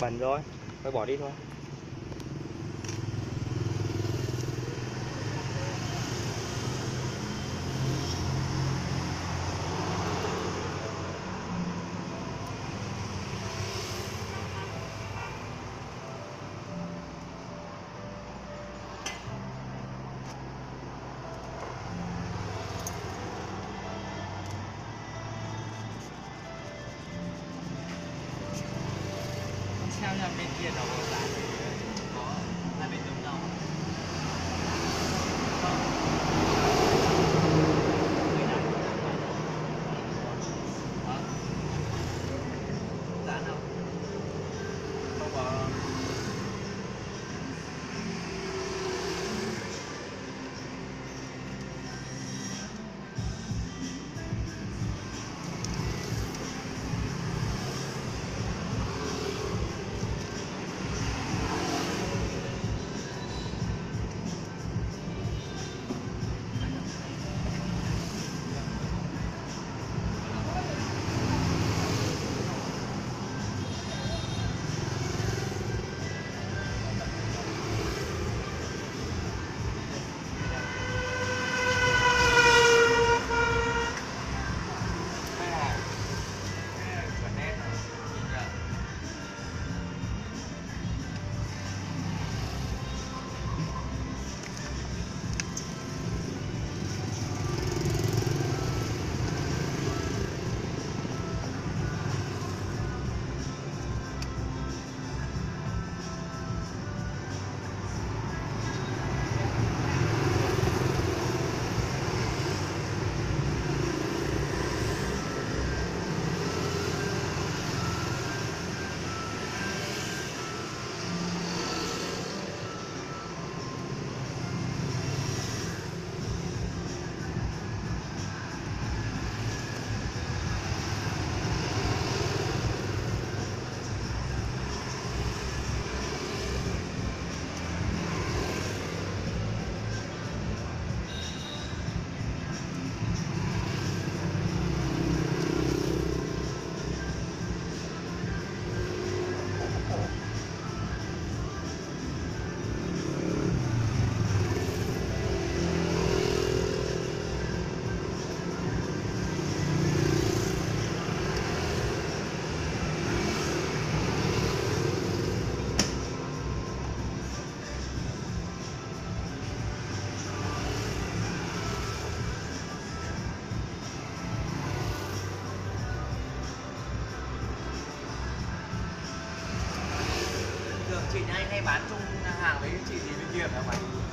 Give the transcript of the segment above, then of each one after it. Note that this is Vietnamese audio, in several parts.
bẩn rồi phải bỏ đi thôi. Theo nhà bên kia nó có giá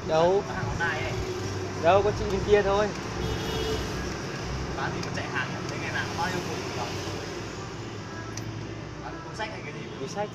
đâu? Đâu có chị bên kia thôi. Bán thì có chạy hàng thế ngày nào bao nhiêu cục rồi bán cuốn sách hay cái gì? Túi sách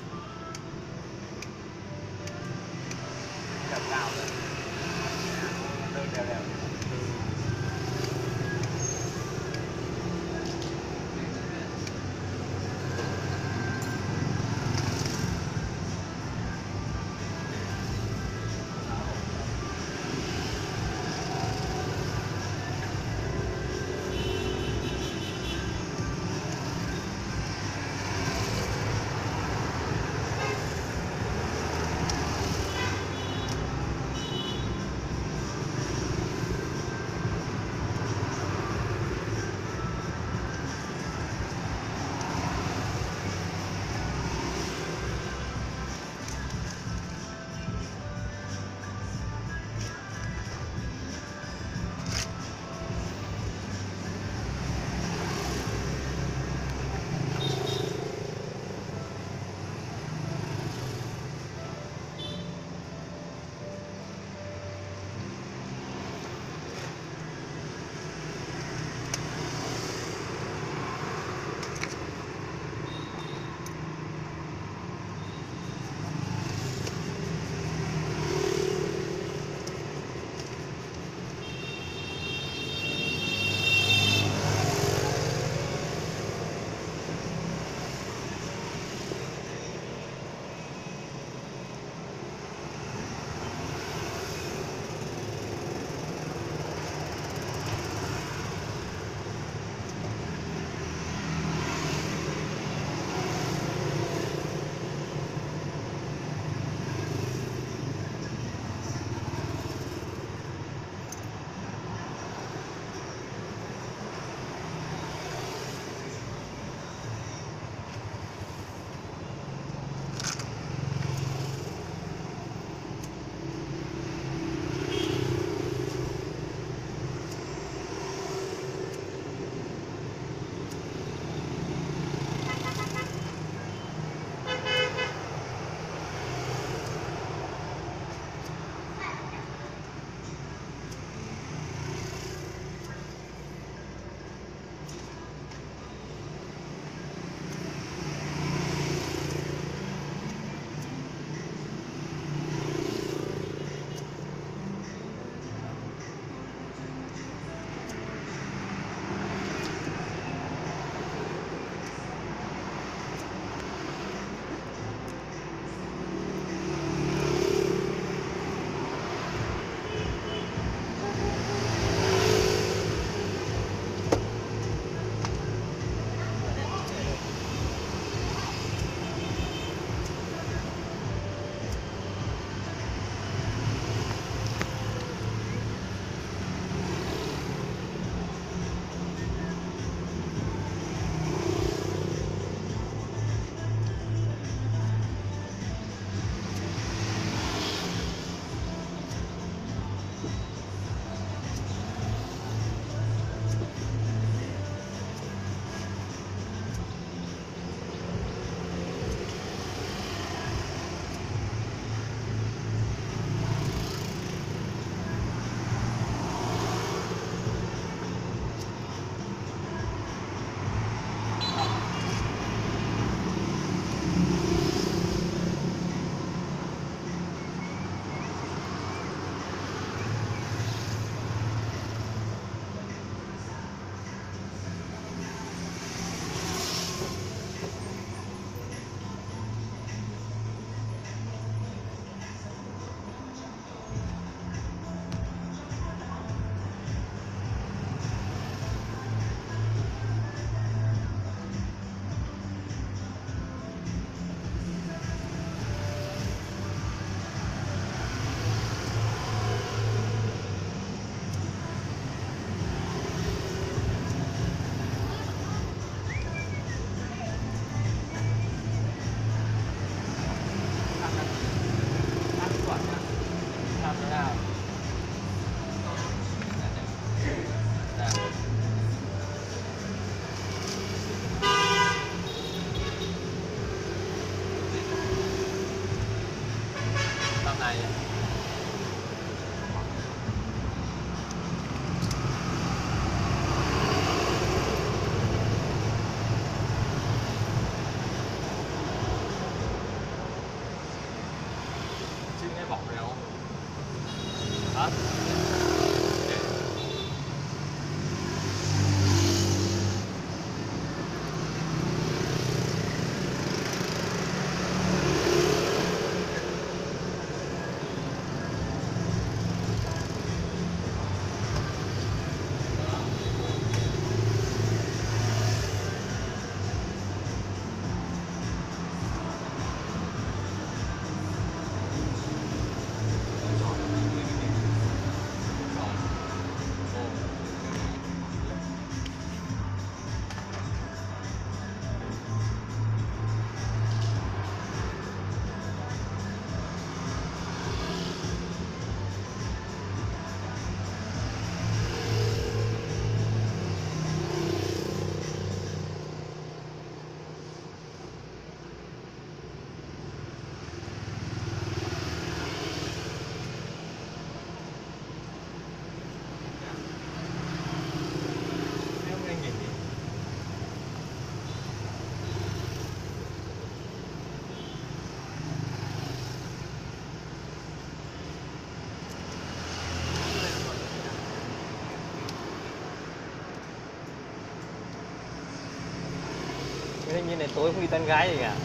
như này tối không đi tán gái gì cả.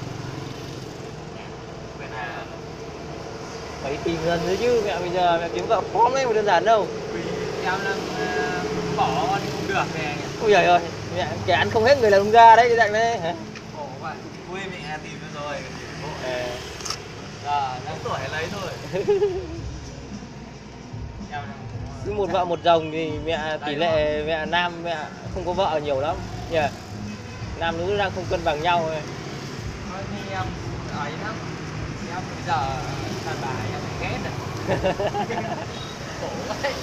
Phải tìm gần nữa chứ mẹ bây giờ mẹ kiếm vợ khó đấy mà đơn giản đâu. Em đang ờ, bỏ đi không được nè Ôi giời ơi mẹ kẻ ăn không hết người là đúng ra đấy dạng đấy. Khổ vậy. Quê mẹ tìm được rồi. À đáng tuổi lấy thôi. Cứ một vợ một chồng thì mẹ tỷ lệ mẹ nam mẹ không có vợ nhiều lắm. Nhỉ nam nữ đang không cân bằng nhau ấy. Nói như em ấy lắm. Em bây giờ đàn bà em ghét rồi. Khổ vậy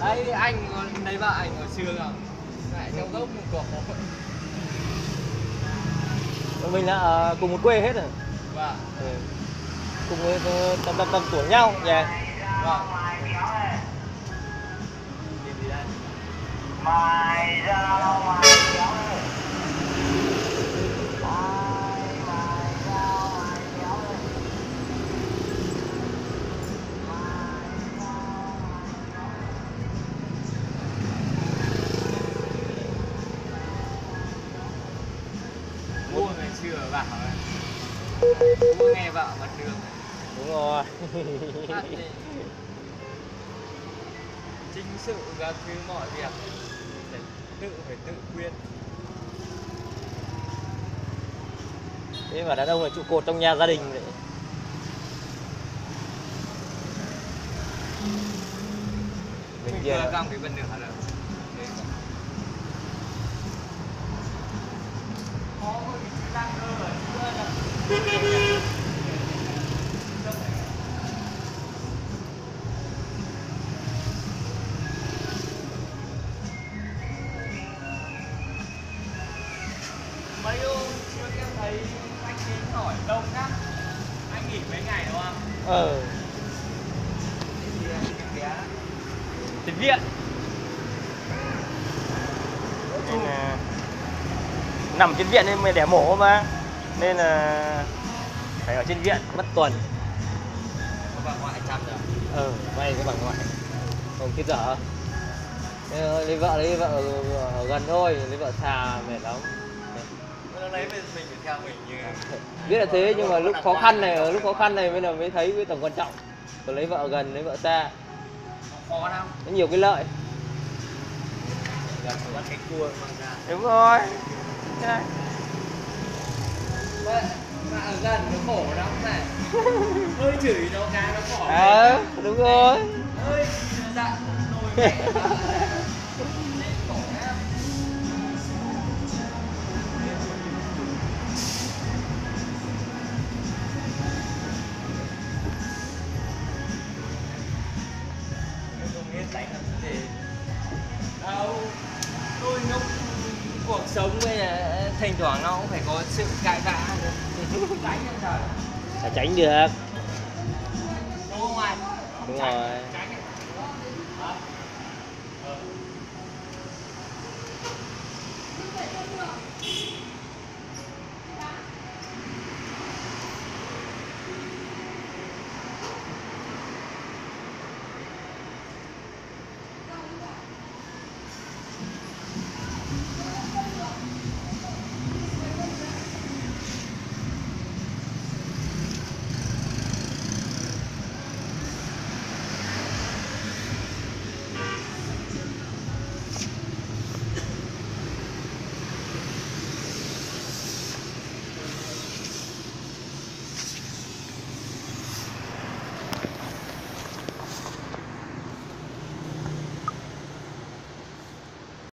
đấy anh lấy vợ anh ở xưa không lại trong gốc một Bọn mình là ở cùng một quê hết rồi vâng. Ừ. cùng với tầm tầm tầm tuổi nhau nhỉ vâng. Nhìn gì đây? Mua vợ mặt đường đúng rồi. Chính sự các thứ mọi việc phải tự phải tự quyết. Thế mà đàn ông là trụ cột trong nhà gia đình đấy. Mình kia vừa cong cái bên đường rồi Thế còn- thấy anh đến hỏi đông lắm. Anh nghỉ mấy ngày đúng không? Ờ. Tiền viện nên là nằm trên viện nên mới đẻ mổ mà. Nên là phải ở trên viện mất tuần. Có bà ngoại chăm rồi ừ may cái bằng ngoại. Không chết dở. Thôi, lấy vợ lấy vợ ở, ở gần thôi lấy vợ xa mệt lắm nó lấy mình phải theo mình như biết là thế nhưng mà lúc khó khăn này ở lúc khó khăn này mới là mới thấy cái tầm quan trọng. Còn lấy vợ gần lấy vợ xa. Nó khó lắm. Có nhiều cái lợi. Gần bắt cua đúng rồi. Này. Vậy mà ở gần nó khổ lắm này. Hơi chửi nó cái nó khổ. Ờ đúng rồi. Hơi giận nồi mẹ lúc cuộc sống hay là ờ, thỉnh thoảng nó cũng phải có sự cãi vã. Tránh được tránh được. Đúng không anh? Đúng rồi.